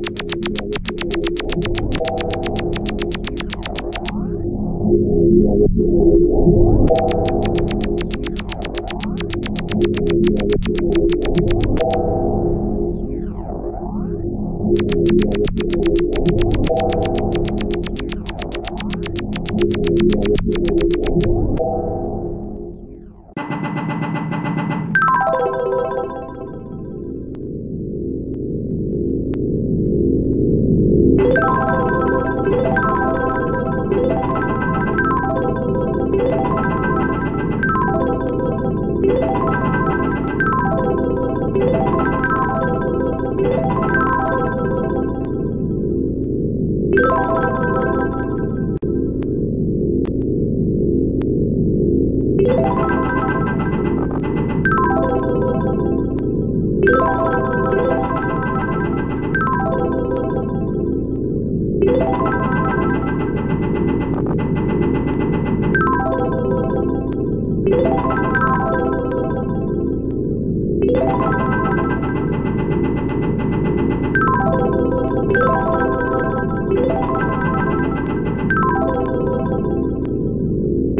Thank you. you.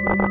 you